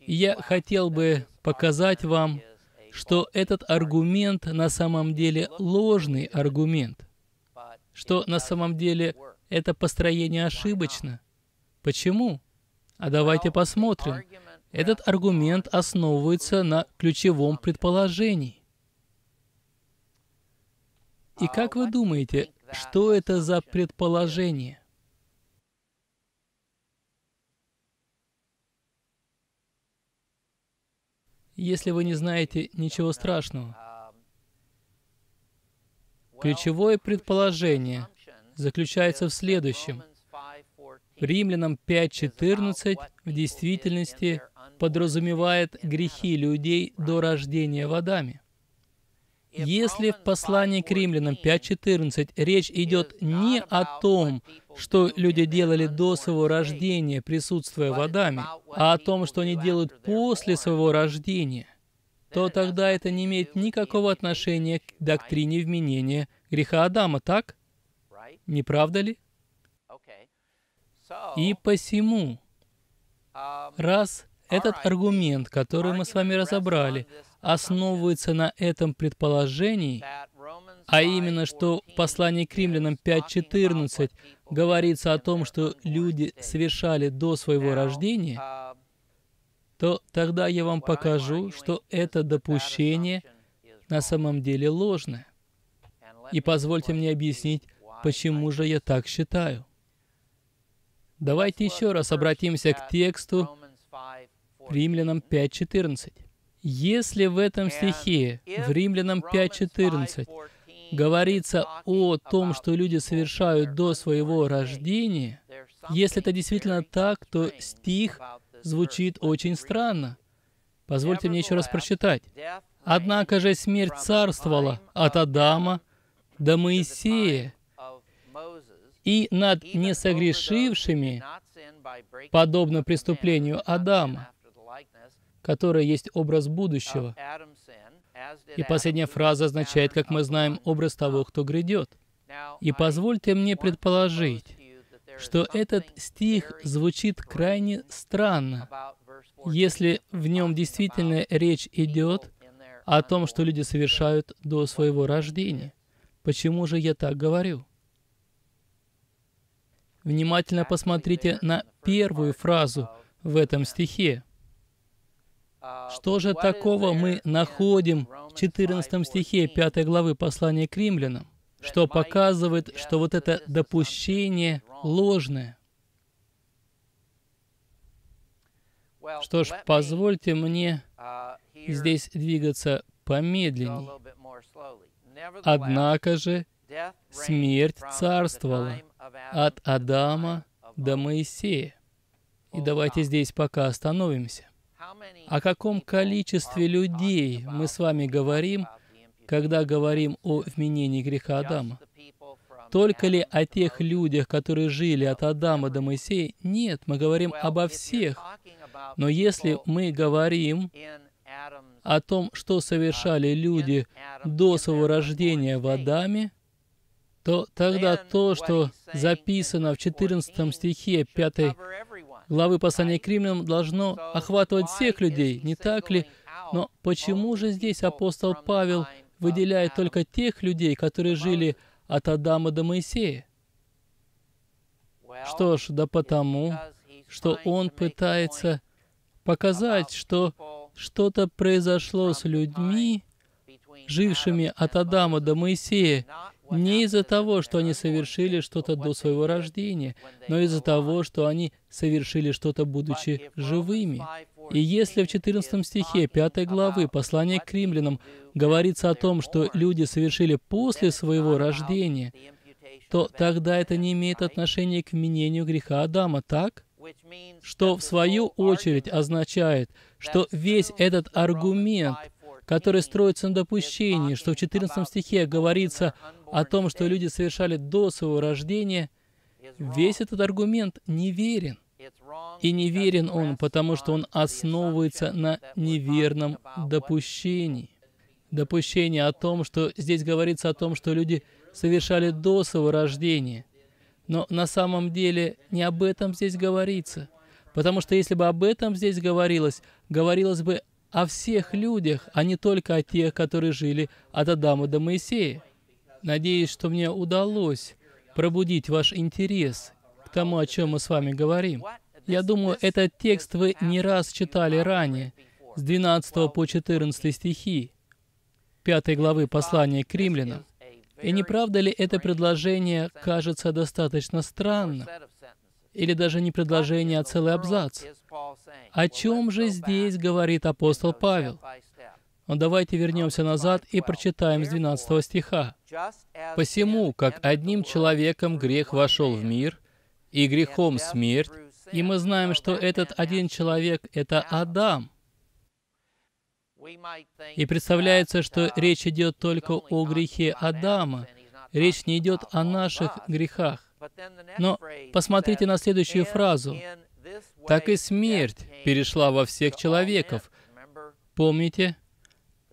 Я хотел бы показать вам, что этот аргумент на самом деле ложный аргумент, что на самом деле это построение ошибочно. Почему? А давайте посмотрим. Этот аргумент основывается на ключевом предположении. И как вы думаете, что это за предположение? Если вы не знаете, ничего страшного. Ключевое предположение заключается в следующем. Римлянам 5.14 в действительности подразумевает грехи людей до рождения в Адаме. Если в послании к римлянам 5.14 речь идет не о том, что люди делали до своего рождения, присутствуя в Адаме, а о том, что они делают после своего рождения, то тогда это не имеет никакого отношения к доктрине вменения греха Адама, так? Не правда ли? И посему, раз этот аргумент, который мы с вами разобрали, основывается на этом предположении, а именно, что в послании к римлянам 5.14 говорится о том, что люди совершали до своего рождения, то тогда я вам покажу, что это допущение на самом деле ложное. И позвольте мне объяснить, почему же я так считаю. Давайте еще раз обратимся к тексту Римлянам 5.14. Если в этом стихе, в Римлянам 5.14, говорится о том, что люди совершают до своего рождения, если это действительно так, то стих звучит очень странно. Позвольте мне еще раз прочитать. «Однако же смерть царствовала от Адама до Моисея, и над несогрешившими, подобно преступлению Адама, которое есть образ будущего. И последняя фраза означает, как мы знаем, образ того, кто грядет. И позвольте мне предположить, что этот стих звучит крайне странно, если в нем действительно речь идет о том, что люди совершают до своего рождения. Почему же я так говорю? Внимательно посмотрите на первую фразу в этом стихе. Что же такого мы находим в 14 стихе 5 главы послания к римлянам, что показывает, что вот это допущение ложное? Что ж, позвольте мне здесь двигаться помедленнее. Однако же смерть царствовала от Адама до Моисея. И давайте здесь пока остановимся. О каком количестве людей мы с вами говорим, когда говорим о вменении греха Адама? Только ли о тех людях, которые жили от Адама до Моисея? Нет, мы говорим обо всех. Но если мы говорим о том, что совершали люди до своего рождения в Адаме, то тогда то, что записано в 14 стихе 5 главы послания к римлянам должно охватывать всех людей, не так ли? Но почему же здесь апостол Павел выделяет только тех людей, которые жили от Адама до Моисея? Что ж, да потому, что он пытается показать, что что-то произошло с людьми, жившими от Адама до Моисея, не из-за того, что они совершили что-то до своего рождения, но из-за того, что они совершили что-то, будучи живыми. И если в 14 стихе 5 главы послания к римлянам говорится о том, что люди совершили после своего рождения, то тогда это не имеет отношения к вменению греха Адама, так? Что в свою очередь означает, что весь этот аргумент который строится на допущении, что в 14 стихе говорится о том, что люди совершали до своего рождения, весь этот аргумент неверен. И неверен он, потому что он основывается на неверном допущении. Допущение о том, что здесь говорится о том, что люди совершали до своего рождения. Но на самом деле не об этом здесь говорится. Потому что если бы об этом здесь говорилось, говорилось бы о всех людях, а не только о тех, которые жили от Адама до Моисея. Надеюсь, что мне удалось пробудить ваш интерес к тому, о чем мы с вами говорим. Я думаю, этот текст вы не раз читали ранее, с 12 по 14 стихи 5 главы послания к римлянам. И не правда ли это предложение кажется достаточно странным? Или даже не предложение, а целый абзац? О чем же здесь говорит апостол Павел? Но ну, давайте вернемся назад и прочитаем с 12 стиха. «Посему, как одним человеком грех вошел в мир, и грехом смерть, и мы знаем, что этот один человек — это Адам. И представляется, что речь идет только о грехе Адама. Речь не идет о наших грехах. Но посмотрите на следующую фразу. «Так и смерть перешла во всех человеков». Помните,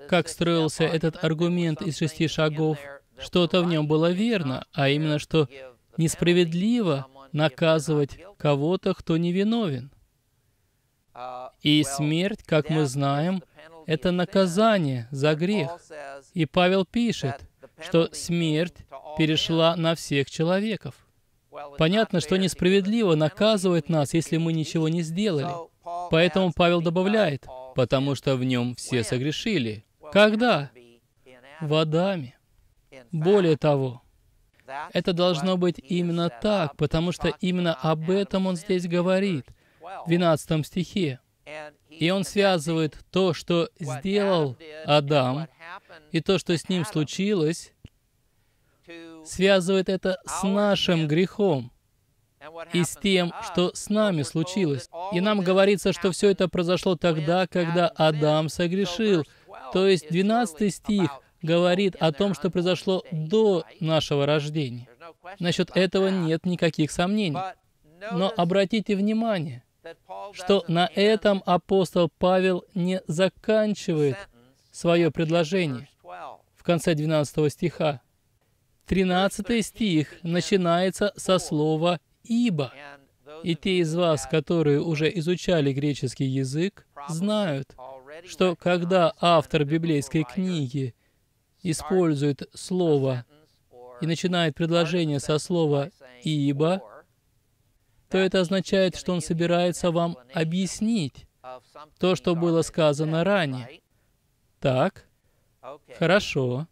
как строился этот аргумент из шести шагов? Что-то в нем было верно, а именно, что несправедливо наказывать кого-то, кто невиновен. И смерть, как мы знаем, это наказание за грех. И Павел пишет, что смерть перешла на всех человеков. Понятно, что несправедливо наказывать нас, если мы ничего не сделали. Поэтому Павел добавляет, потому что в нем все согрешили. Когда? В Адаме. Более того, это должно быть именно так, потому что именно об этом он здесь говорит, в 12 стихе. И он связывает то, что сделал Адам, и то, что с ним случилось, связывает это с нашим грехом и с тем, что с нами случилось. И нам говорится, что все это произошло тогда, когда Адам согрешил. То есть 12 стих говорит о том, что произошло до нашего рождения. Насчет этого нет никаких сомнений. Но обратите внимание, что на этом апостол Павел не заканчивает свое предложение в конце 12 стиха. 13 стих начинается со слова «ибо». И те из вас, которые уже изучали греческий язык, знают, что когда автор библейской книги использует слово и начинает предложение со слова «ибо», то это означает, что он собирается вам объяснить то, что было сказано ранее. Так, хорошо.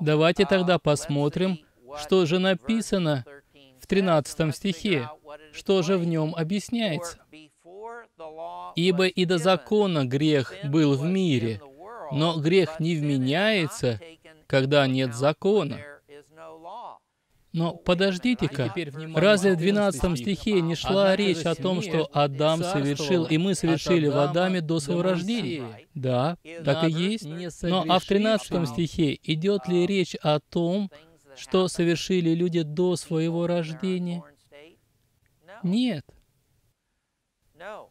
Давайте тогда посмотрим, что же написано в 13 стихе, что же в нем объясняется. «Ибо и до закона грех был в мире, но грех не вменяется, когда нет закона». Но подождите-ка, разве в 12 стихе не шла речь о том, что Адам совершил, и мы совершили в Адаме до своего рождения? Да, так и есть. Но а в 13 стихе идет ли речь о том, что совершили люди до своего рождения? Нет.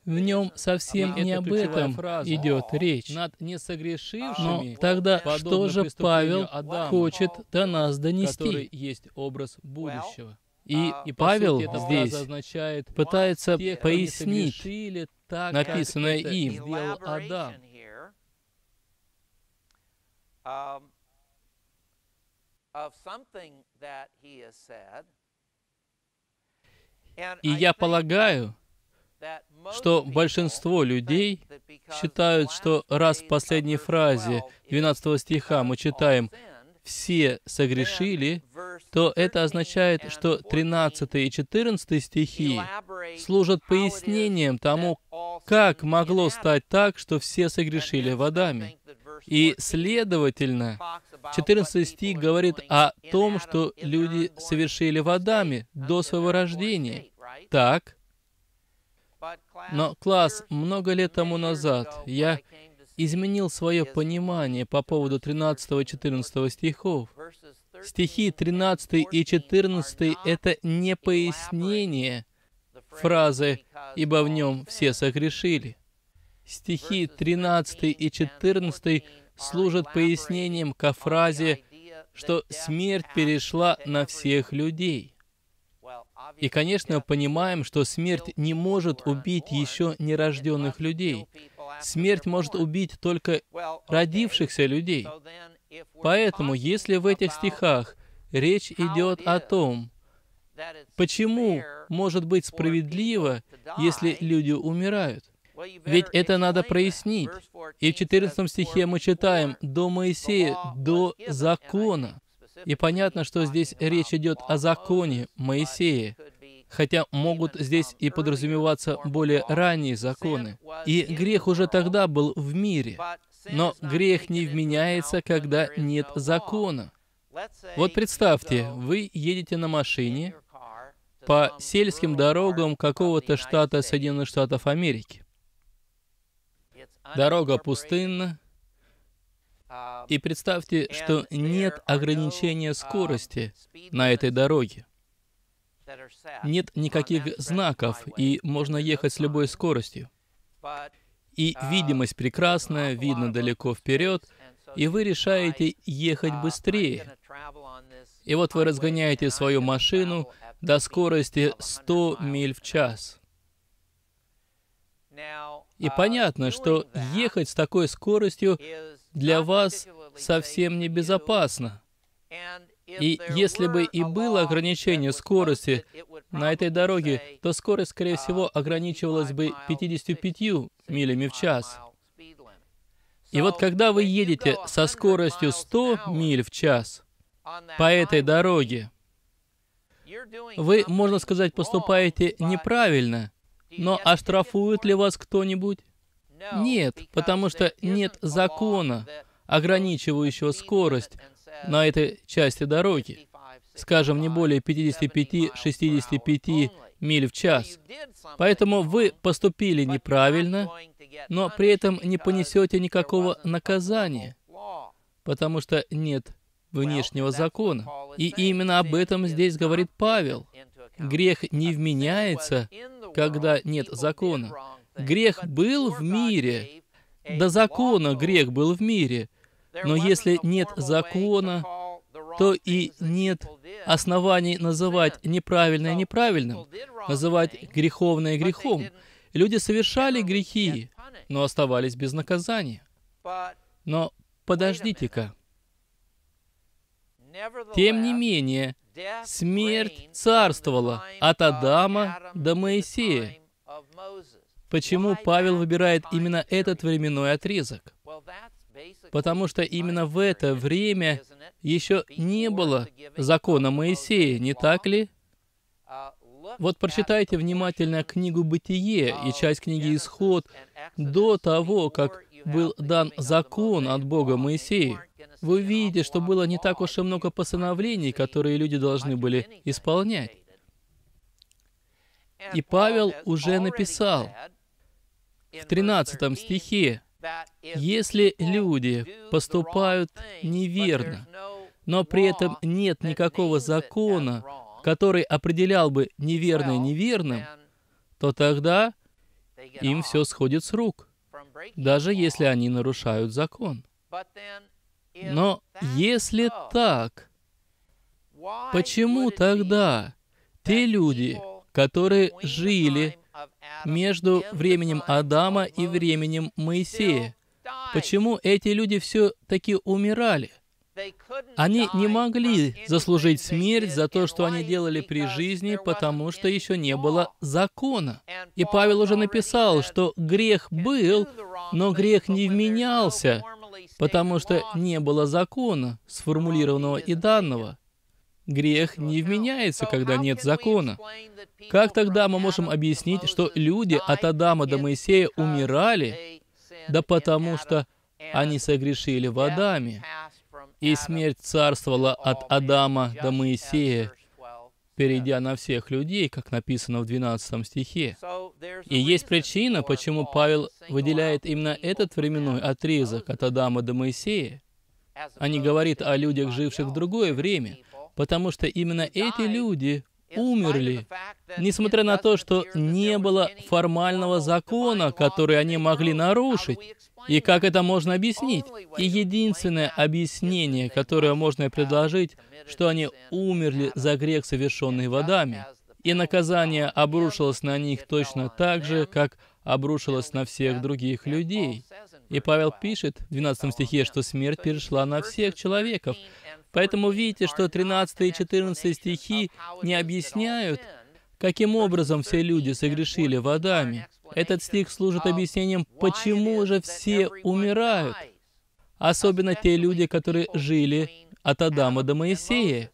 В нем совсем не об этом идет речь. Над несогрешившими. Но тогда что же Павел хочет до нас донести? есть образ будущего. И, и Павел здесь означает, пытается пояснить написанное им. Сделал Адам. И я полагаю, что большинство людей считают, что раз в последней фразе 12 стиха мы читаем «все согрешили», то это означает, что 13 и 14 стихи служат пояснением тому, как могло стать так, что все согрешили в Адаме. И, следовательно, 14 стих говорит о том, что люди совершили в Адаме до своего рождения. Так, но, класс, много лет тому назад я изменил свое понимание по поводу 13-14 стихов. Стихи 13 и 14 — это не пояснение фразы «ибо в нем все согрешили». Стихи 13 и 14 служат пояснением ко фразе, что смерть перешла на всех людей. И, конечно, понимаем, что смерть не может убить еще нерожденных людей. Смерть может убить только родившихся людей. Поэтому, если в этих стихах речь идет о том, почему может быть справедливо, если люди умирают, ведь это надо прояснить. И в 14 стихе мы читаем «до Моисея, до закона». И понятно, что здесь речь идет о законе Моисея, хотя могут здесь и подразумеваться более ранние законы. И грех уже тогда был в мире, но грех не вменяется, когда нет закона. Вот представьте, вы едете на машине по сельским дорогам какого-то штата Соединенных Штатов Америки. Дорога пустынна, и представьте, что нет ограничения скорости на этой дороге. Нет никаких знаков, и можно ехать с любой скоростью. И видимость прекрасная, видно далеко вперед, и вы решаете ехать быстрее. И вот вы разгоняете свою машину до скорости 100 миль в час. И понятно, что ехать с такой скоростью для вас совсем небезопасно. И если бы и было ограничение скорости на этой дороге, то скорость, скорее всего, ограничивалась бы 55 милями в час. И вот когда вы едете со скоростью 100 миль в час по этой дороге, вы, можно сказать, поступаете неправильно, но оштрафует ли вас кто-нибудь? Нет, потому что нет закона, ограничивающего скорость на этой части дороги, скажем, не более 55-65 миль в час. Поэтому вы поступили неправильно, но при этом не понесете никакого наказания, потому что нет внешнего закона. И именно об этом здесь говорит Павел. Грех не вменяется, когда нет закона. Грех был в мире. До закона грех был в мире. Но если нет закона, то и нет оснований называть неправильное неправильным, называть греховное грехом. Люди совершали грехи, но оставались без наказания. Но подождите-ка. Тем не менее, смерть царствовала от Адама до Моисея. Почему Павел выбирает именно этот временной отрезок? Потому что именно в это время еще не было закона Моисея, не так ли? Вот прочитайте внимательно книгу «Бытие» и часть книги «Исход» до того, как был дан закон от Бога Моисею. Вы увидите, что было не так уж и много постановлений, которые люди должны были исполнять. И Павел уже написал в 13 стихе, если люди поступают неверно, но при этом нет никакого закона, который определял бы неверное неверным, то тогда им все сходит с рук, даже если они нарушают закон. Но если так, почему тогда те люди, которые жили между временем Адама и временем Моисея. Почему эти люди все-таки умирали? Они не могли заслужить смерть за то, что они делали при жизни, потому что еще не было закона. И Павел уже написал, что грех был, но грех не вменялся, потому что не было закона, сформулированного и данного. Грех не вменяется, когда нет закона. Как тогда мы можем объяснить, что люди от Адама до Моисея умирали? Да потому что они согрешили в Адаме. И смерть царствовала от Адама до Моисея, перейдя на всех людей, как написано в 12 стихе. И есть причина, почему Павел выделяет именно этот временной отрезок от Адама до Моисея, а не говорит о людях, живших в другое время — потому что именно эти люди умерли, несмотря на то, что не было формального закона, который они могли нарушить. И как это можно объяснить? И единственное объяснение, которое можно предложить, что они умерли за грех, совершенный водами. И наказание обрушилось на них точно так же, как обрушилось на всех других людей. И Павел пишет в 12 стихе, что смерть перешла на всех человеков. Поэтому видите, что 13 и 14 стихи не объясняют, каким образом все люди согрешили в Адаме. Этот стих служит объяснением, почему же все умирают. Особенно те люди, которые жили от Адама до Моисея.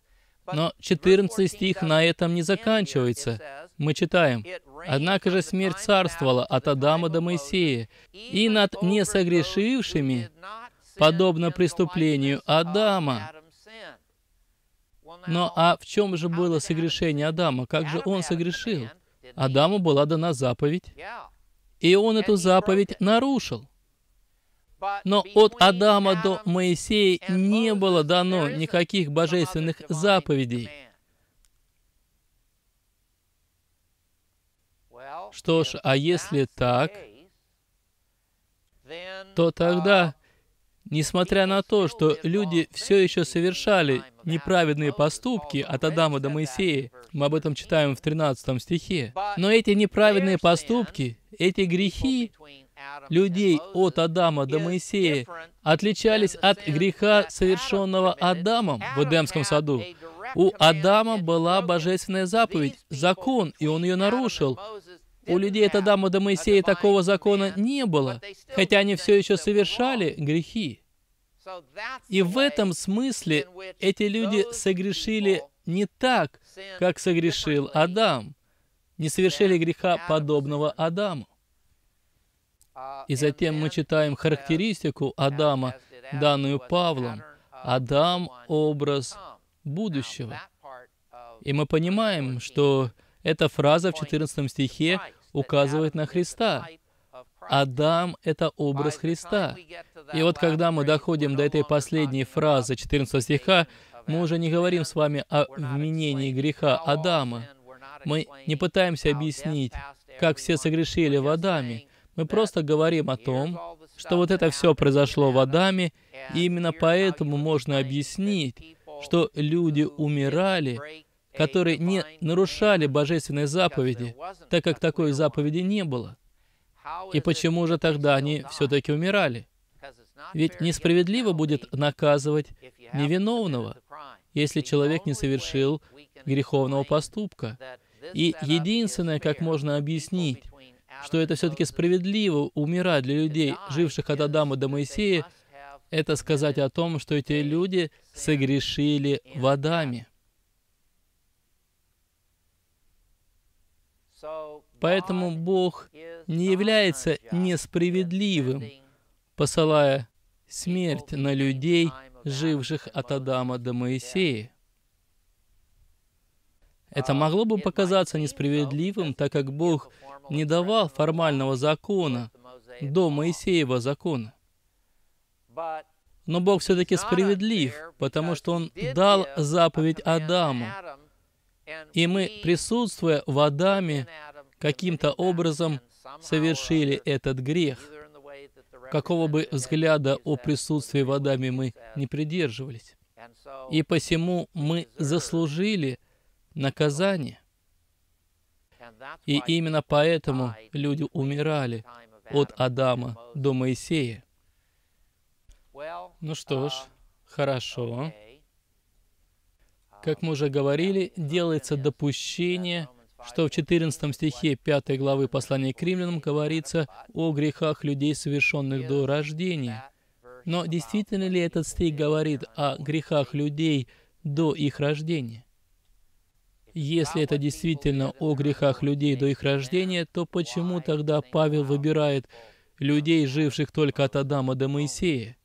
Но 14 стих на этом не заканчивается. Мы читаем, «Однако же смерть царствовала от Адама до Моисея, и над несогрешившими, подобно преступлению Адама». Но а в чем же было согрешение Адама? Как же он согрешил? Адаму была дана заповедь, и он эту заповедь нарушил. Но от Адама до Моисея не было дано никаких божественных заповедей. Что ж, а если так, то тогда, несмотря на то, что люди все еще совершали неправедные поступки от Адама до Моисея, мы об этом читаем в 13 стихе, но эти неправедные поступки, эти грехи людей от Адама до Моисея отличались от греха, совершенного Адамом в Эдемском саду. У Адама была божественная заповедь, закон, и он ее нарушил. У людей от Адама до Моисея такого закона не было, хотя они все еще совершали грехи. И в этом смысле эти люди согрешили не так, как согрешил Адам, не совершили греха подобного Адаму. И затем мы читаем характеристику Адама, данную Павлом. Адам — образ будущего. И мы понимаем, что эта фраза в 14 стихе указывает на Христа. Адам — это образ Христа. И вот когда мы доходим до этой последней фразы 14 стиха, мы уже не говорим с вами о вменении греха Адама. Мы не пытаемся объяснить, как все согрешили в Адаме. Мы просто говорим о том, что вот это все произошло в Адаме, и именно поэтому можно объяснить, что люди умирали, которые не нарушали божественные заповеди, так как такой заповеди не было. И почему же тогда они все-таки умирали? Ведь несправедливо будет наказывать невиновного, если человек не совершил греховного поступка. И единственное, как можно объяснить, что это все-таки справедливо умирать для людей, живших от Адама до Моисея, это сказать о том, что эти люди согрешили в Адаме. Поэтому Бог не является несправедливым, посылая смерть на людей, живших от Адама до Моисея. Это могло бы показаться несправедливым, так как Бог не давал формального закона до Моисеева закона. Но Бог все-таки справедлив, потому что Он дал заповедь Адаму. И мы, присутствуя в Адаме, каким-то образом совершили этот грех. Какого бы взгляда о присутствии в Адаме мы не придерживались. И посему мы заслужили наказание. И именно поэтому люди умирали от Адама до Моисея. Ну что ж, хорошо. Как мы уже говорили, делается допущение, что в 14 стихе 5 главы послания к римлянам говорится о грехах людей, совершенных до рождения. Но действительно ли этот стих говорит о грехах людей до их рождения? Если это действительно о грехах людей до их рождения, то почему тогда Павел выбирает людей, живших только от Адама до Моисея?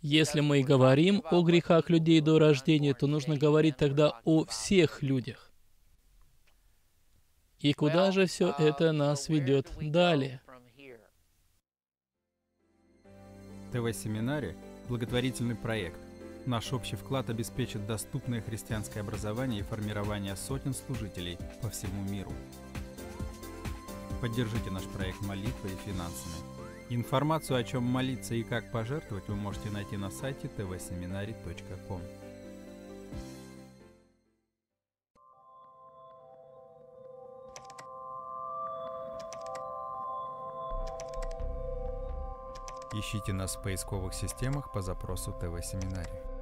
Если мы говорим о грехах людей до рождения, то нужно говорить тогда о всех людях. И куда же все это нас ведет далее? ТВ-семинаре – благотворительный проект Наш общий вклад обеспечит доступное христианское образование и формирование сотен служителей по всему миру. Поддержите наш проект молитвой и финансами. Информацию о чем молиться и как пожертвовать вы можете найти на сайте tvseminary.com. Ищите нас в поисковых системах по запросу ТВ-семинарий.